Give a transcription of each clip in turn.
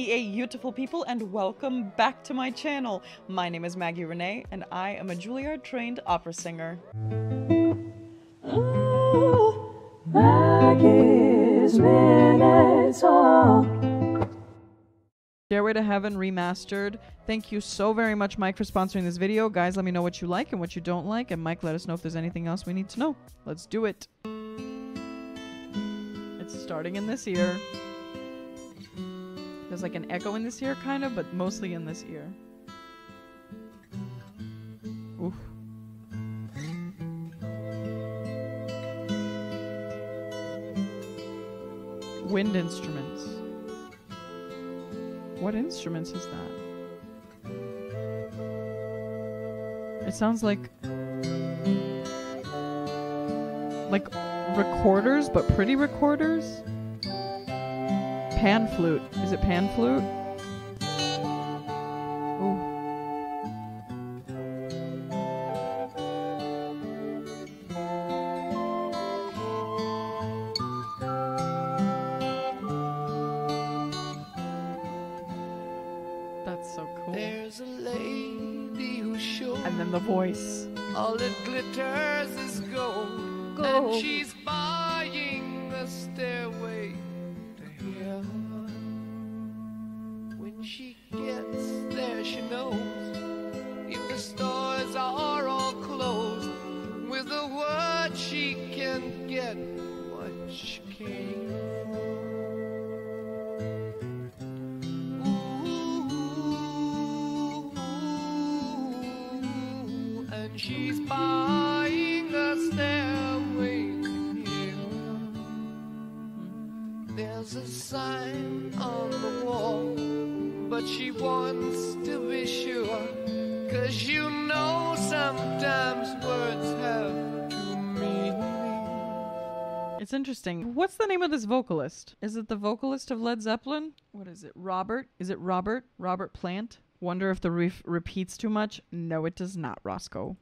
EA beautiful people and welcome back to my channel. My name is Maggie Renee and I am a Juilliard trained opera singer. Ooh, Maggie's Minutes Stairway to Heaven Remastered. Thank you so very much, Mike, for sponsoring this video. Guys, let me know what you like and what you don't like. And Mike, let us know if there's anything else we need to know. Let's do it. It's starting in this ear. There's like an echo in this ear, kind of, but mostly in this ear. Oof. Wind instruments. What instruments is that? It sounds like like recorders, but pretty recorders. Pan flute. Is it pan flute? There's a sign on the wall, but she wants to be sure. Cause you know sometimes words have two meanings. It's interesting. What's the name of this vocalist? Is it the vocalist of Led Zeppelin? What is it? Robert? Is it Robert? Robert Plant? Wonder if the reef repeats too much? No, it does not, Roscoe.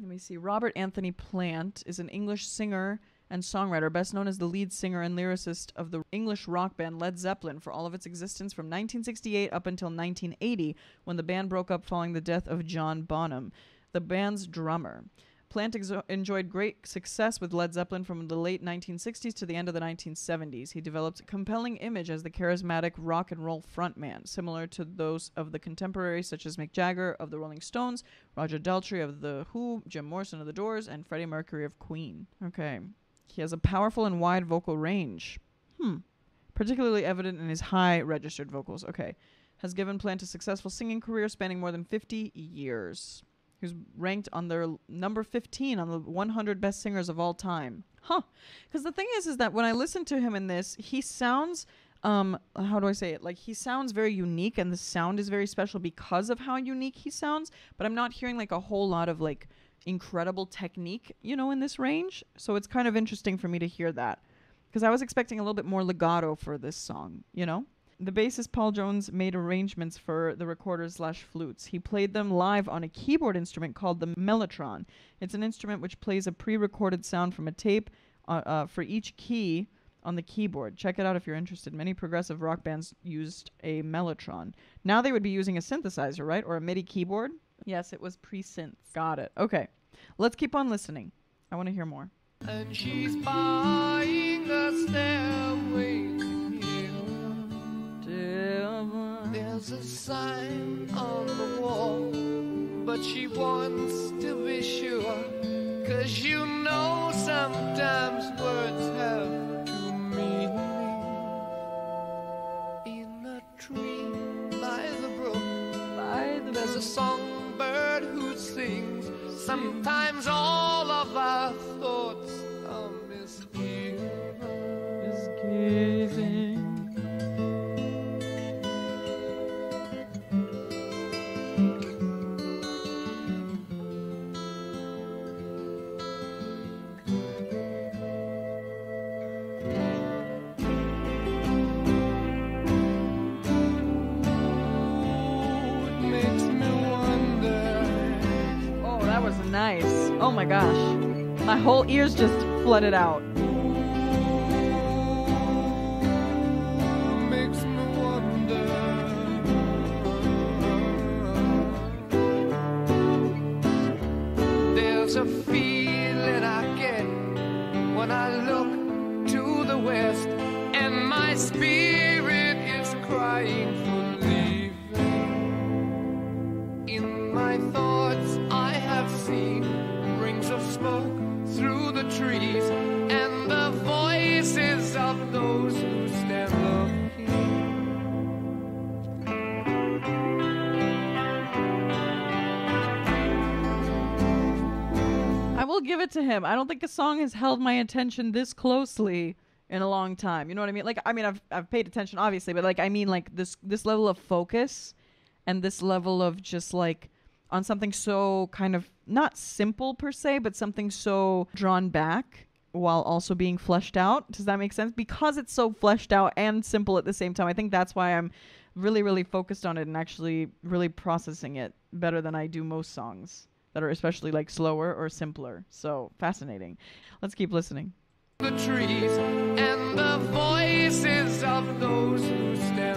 Let me see. Robert Anthony Plant is an English singer and songwriter, best known as the lead singer and lyricist of the English rock band Led Zeppelin for all of its existence from 1968 up until 1980, when the band broke up following the death of John Bonham, the band's drummer. Plant exo- enjoyed great success with Led Zeppelin from the late 1960s to the end of the 1970s. He developed a compelling image as the charismatic rock and roll frontman, similar to those of the contemporaries such as Mick Jagger of the Rolling Stones, Roger Daltrey of The Who, Jim Morrison of The Doors, and Freddie Mercury of Queen. Okay. He has a powerful and wide vocal range. Hmm. Particularly evident in his high registered vocals. Okay. Has given Plant a successful singing career spanning more than 50 years. He was ranked on their number 15 on the 100 best singers of all time. Huh. Because the thing is, is that when I listen to him in this, he sounds, um, how do I say it? Like he sounds very unique, and the sound is very special because of how unique he sounds. But I'm not hearing like a whole lot of like incredible technique, you know, in this range. So it's kind of interesting for me to hear that because I was expecting a little bit more legato for this song, you know? The bassist Paul Jones made arrangements for the recorders slash flutes. He played them live on a keyboard instrument called the Mellotron. It's an instrument which plays a pre-recorded sound from a tape uh, uh, for each key on the keyboard. Check it out if you're interested. Many progressive rock bands used a Mellotron. Now they would be using a synthesizer, right? Or a MIDI keyboard? Yes, it was pre-synth. Got it. Okay. Let's keep on listening. I want to hear more. And she's buying a stairway. There's a sign on the wall, but she wants to be sure. Cause you know Sometimes my gosh. My whole ears just flooded out. I will give it to him. I don't think a song has held my attention this closely in a long time. You know what I mean? Like I mean I've I've paid attention obviously, but like I mean like this this level of focus and this level of just like on something so kind of not simple per se, but something so drawn back while also being fleshed out. Does that make sense? Because it's so fleshed out and simple at the same time. I think that's why I'm really really focused on it and actually really processing it better than I do most songs that are especially like slower or simpler. So fascinating. Let's keep listening. the trees and the voices of those who stand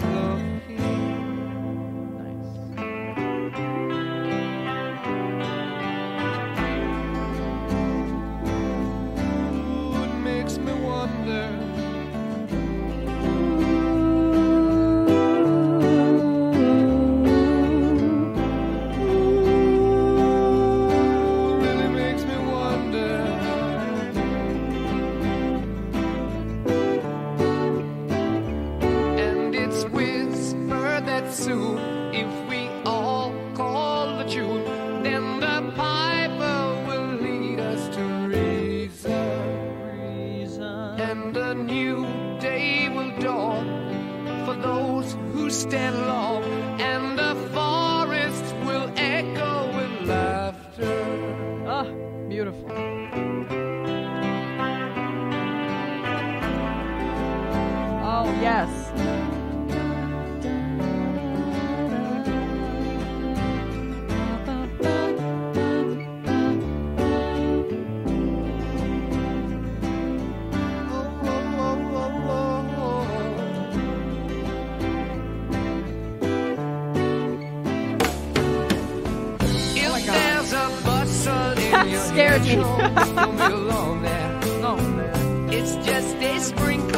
beautiful. It's just a sprinkling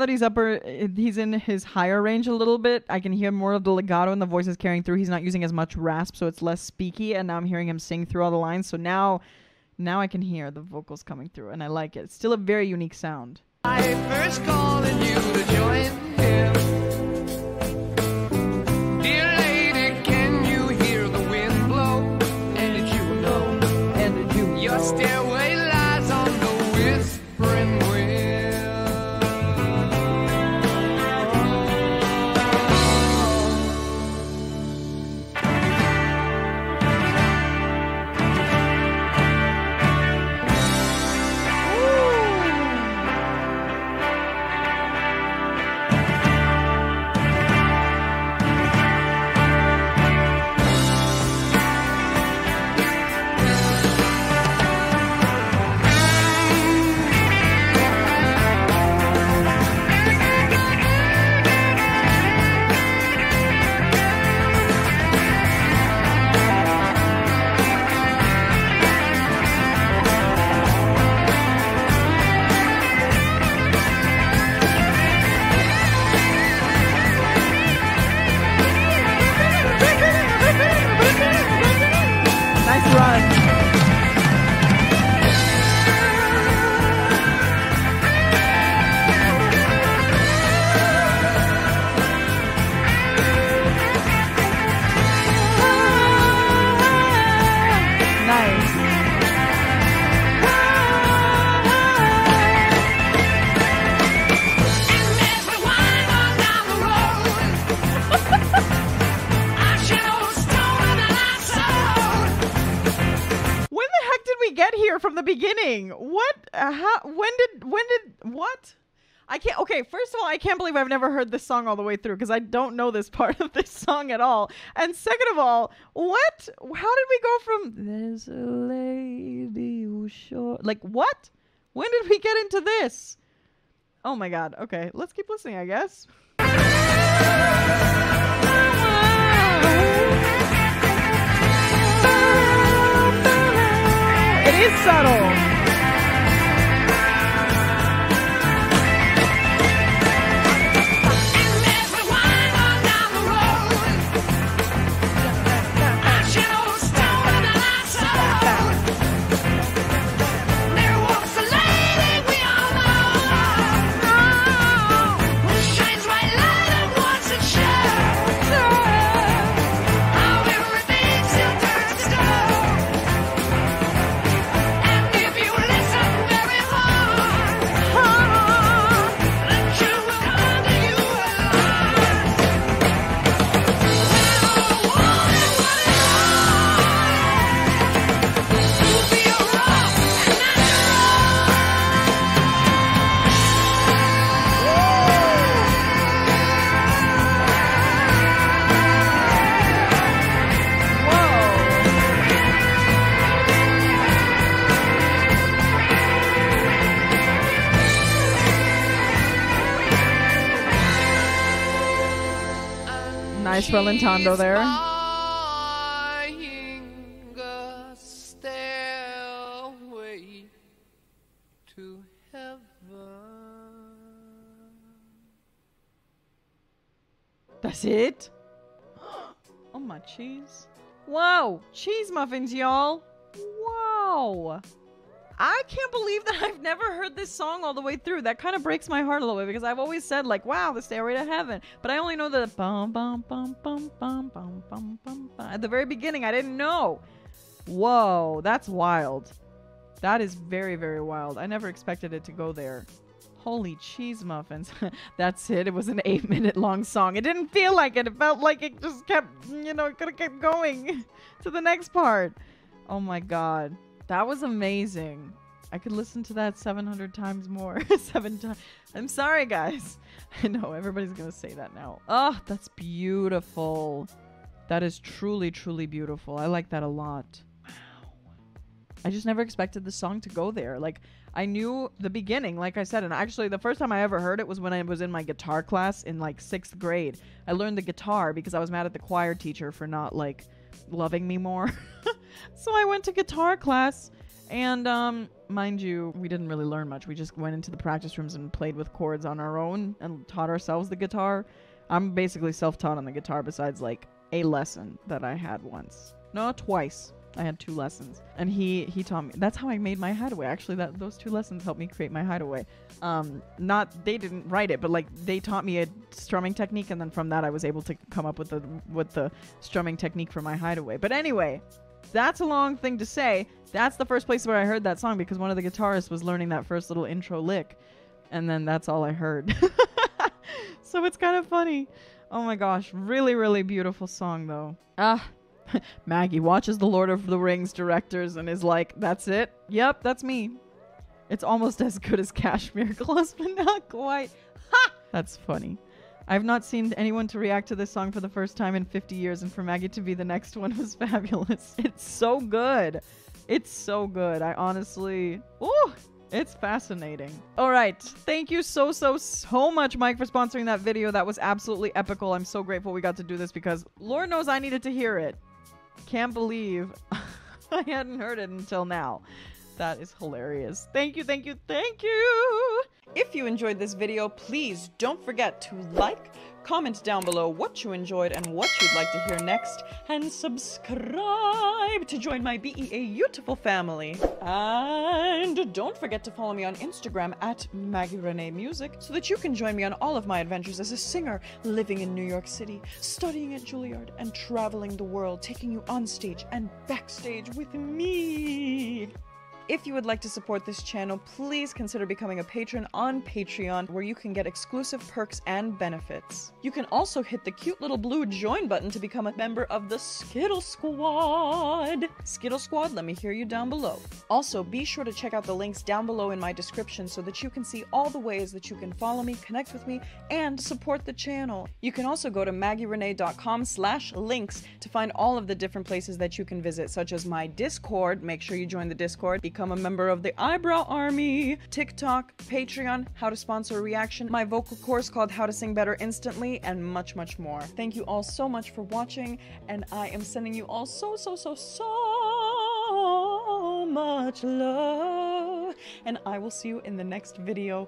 that he's upper, he's in his higher range a little bit. I can hear more of the legato and the voice is carrying through. He's not using as much rasp, so it's less speaky. And now I'm hearing him sing through all the lines. So now, now I can hear the vocals coming through, and I like it. It's still a very unique sound. piper's calling you to join What? Uh, how? When did? When did? What? I can't. Okay, first of all, I can't believe I've never heard this song all the way through because I don't know this part of this song at all. And second of all, what? How did we go from "There's a lady who's sure"? Like what? When did we get into this? Oh my god. Okay, let's keep listening. I guess. It is subtle. Nice Rallentando there. Buying a stairway to heaven. That's it? Oh my cheese. Wow, cheese muffins, y'all. Wow. I can't believe that I've never heard this song all the way through. That kind of breaks my heart a little bit because I've always said like, "Wow, the stairway to heaven," but I only know the bum bum bum bum bum bum bum bum at the very beginning. I didn't know. Whoa, that's wild. That is very very wild. I never expected it to go there. Holy cheese muffins. That's it. It was an eight minute long song. It didn't feel like it. It felt like it just kept, you know, it could have kept going to the next part. Oh my god. That was amazing. I could listen to that 700 times more. Seven times. I'm sorry, guys. I know everybody's going to say that now. Oh, that's beautiful. That is truly, truly beautiful. I like that a lot. Wow. I just never expected the song to go there. Like I knew the beginning, like I said, and actually the first time I ever heard it was when I was in my guitar class in like sixth grade. I learned the guitar because I was mad at the choir teacher for not like loving me more. so I went to guitar class and um mind you, we didn't really learn much. We just went into the practice rooms and played with chords on our own and taught ourselves the guitar. I'm basically self-taught on the guitar besides like a lesson that I had once. No, twice. I had two lessons, and he he taught me. That's how I made my hideaway. Actually, that those two lessons helped me create my hideaway. Um, not they didn't write it, but like they taught me a strumming technique, and then from that I was able to come up with the with the strumming technique for my hideaway. But anyway, that's a long thing to say. That's the first place where I heard that song because one of the guitarists was learning that first little intro lick, and then that's all I heard. so it's kind of funny. Oh my gosh, really, really beautiful song though. Ah, Maggie watches the Lord of the Rings directors and is like, "That's it. Yep, that's me." It's almost as good as Kashmir Close, but not quite. Ha! That's funny. I've not seen anyone to react to this song for the first time in 50 years, and for Maggie to be the next one was fabulous. It's so good. It's so good. I honestly, ooh, it's fascinating. All right. Thank you so, so, so much, Mike, for sponsoring that video. That was absolutely epical. I'm so grateful we got to do this because Lord knows I needed to hear it. Can't believe I hadn't heard it until now. That is hilarious. Thank you, thank you, thank you. If you enjoyed this video, please don't forget to like, comment down below what you enjoyed and what you'd like to hear next, and subscribe to join my BEA beautiful family. And don't forget to follow me on Instagram at Maggie Renee Music so that you can join me on all of my adventures as a singer living in New York City, studying at Juilliard, and traveling the world, taking you on stage and backstage with me. If you would like to support this channel, please consider becoming a patron on Patreon, where you can get exclusive perks and benefits. You can also hit the cute little blue join button to become a member of the Skittle Squad. Skittle Squad, let me hear you down below. Also, be sure to check out the links down below in my description so that you can see all the ways that you can follow me, connect with me, and support the channel. You can also go to maggierenee.com slash links to find all of the different places that you can visit, such as my Discord. Make sure you join the Discord, become a member of the Eyebrow Army, TikTok, Patreon, how to sponsor a reaction, my vocal course called How to Sing Better Instantly, and much, much more. Thank you all so much for watching, and I am sending you all so, so, so, so much love. And I will see you in the next video.